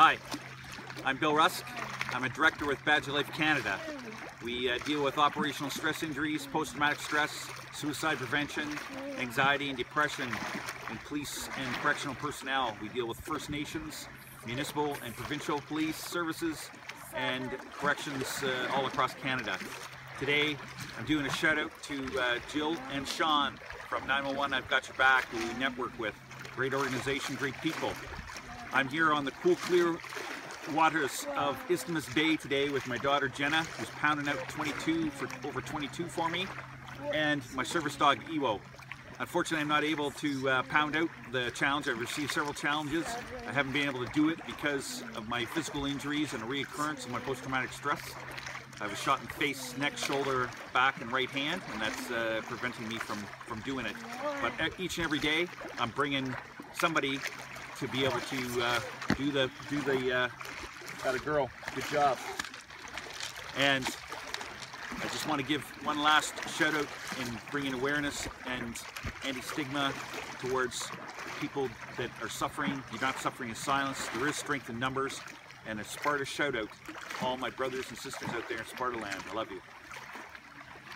Hi, I'm Bill Rusk. I'm a director with Badge of Life Canada. We uh, deal with operational stress injuries, post-traumatic stress, suicide prevention, anxiety and depression in police and correctional personnel. We deal with First Nations, municipal and provincial police services, and corrections uh, all across Canada. Today, I'm doing a shout out to uh, Jill and Sean from 911 I've Got Your Back, who we network with. Great organization, great people. I'm here on the cool, clear waters of Isthmus Bay today with my daughter Jenna, who's pounding out 22 for over 22 for me, and my service dog Ewo. Unfortunately, I'm not able to uh, pound out the challenge. I've received several challenges. I haven't been able to do it because of my physical injuries and a reoccurrence of my post-traumatic stress. I have a shot in face, neck, shoulder, back, and right hand, and that's uh, preventing me from, from doing it. But each and every day, I'm bringing somebody to be able to uh, do the do the uh, got a girl. Good job. And I just want to give one last shout out in bringing awareness and anti-stigma towards people that are suffering. You're not suffering in silence. There is strength in numbers. And a Sparta shout out to all my brothers and sisters out there in Sparta land. I love you.